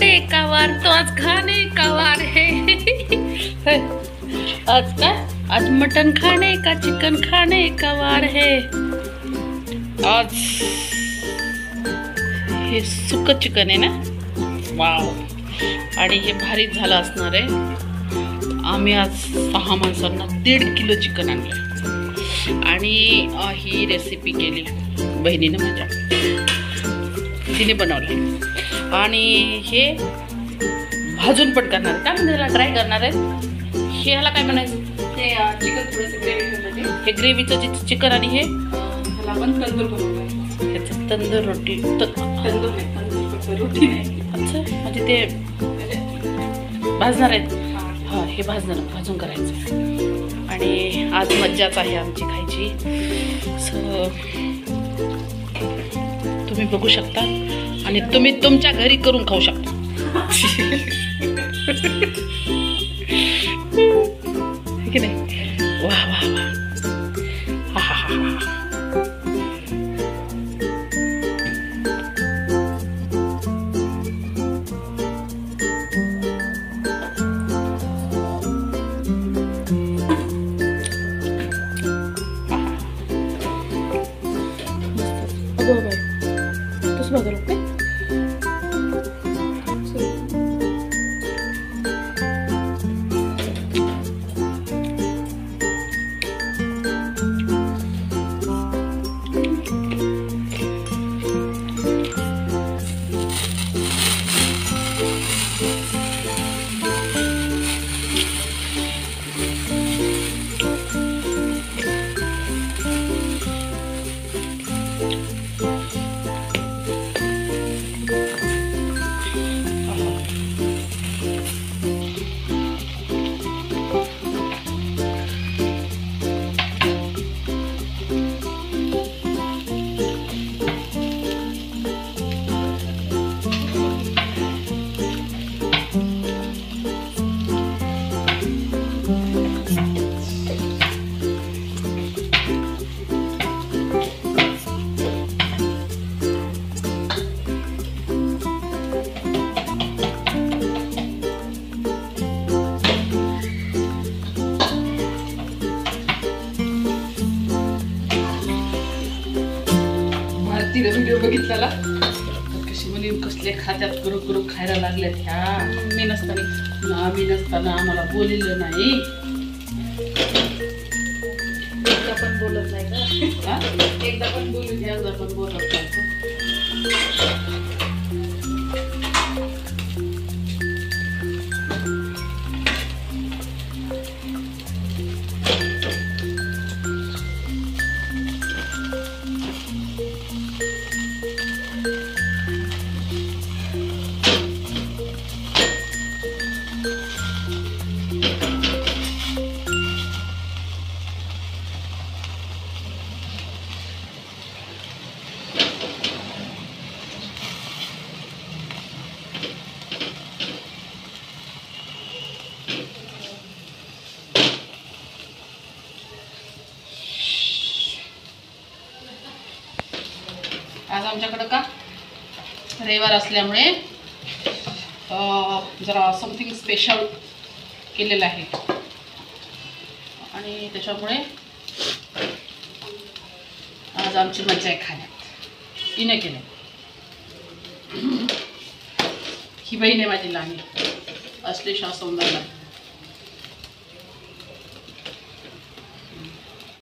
ते का वार तो आज खाने का वार है। आज काय आज मटन खाने का चिकन खाने का वार है। आज हे सुक चिकन आहे ना? वाव. आणि हे भारीच झालं असणार आहे. आम्ही आज सहा माणसांना दीड किलो चिकन आणलं. आणि ही रेसिपी केली बहिणीनं माझ्या. तिने बनवली. आणि हे भाजून पण करणार आहे. काय म्हणजे ह्याला ड्राय करणार आहे हे ह्याला काय म्हणायचं? ते चिकन थोडंसं ग्रेव्ही हे ग्रेव्हीचं जे चिकन आणि हे? ह्याला आपण तंदूर बनवतो ह्याचं तंदूर रोटी. तंदूर रोटी अच्छा म्हणजे ते भाजणार आहेत? हा. हे भाजणार भाजून करायचं. आणि आज मज्जाच आहे आमची खायची. सो तुम्ही बघू शकता. आणि तुम्ही तुमच्या घरी करून खाऊ शकता. है की नाही? वा वा वा. हा हा हा हा अगं बाई तसं बघा लोक भारतीय व्हिडिओ बघितलेला कशी मुली कसले खात्यात करू करू खायला लागल्यात ह्या. मी नसताना आम्ही नसताना आम्हाला बोलिलं नाही. एकदा पण बोलत नाही का? एकदा पण बोलू द्या एकदा पण बोलत आज आमच्याकडं का? रविवार असल्यामुळे जरा समथिंग स्पेशल केलेलं आहे. आणि त्याच्यामुळे आज आमची मजा आहे खाण्यात. तिने केलं ही बहीण आहे माझी लहान. असलेशा सौंदर्य